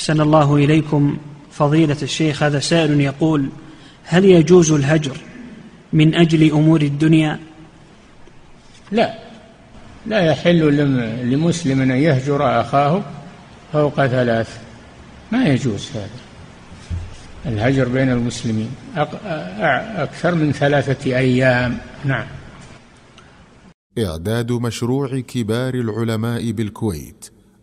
أحسن الله إليكم فضيلة الشيخ. هذا سائل يقول هل يجوز الهجر من أجل أمور الدنيا؟ لا. لا يحل لمسلم أن يهجر أخاه فوق ثلاث. ما يجوز هذا. الهجر بين المسلمين أكثر من ثلاثة أيام. نعم. إعداد مشروع كبار العلماء بالكويت.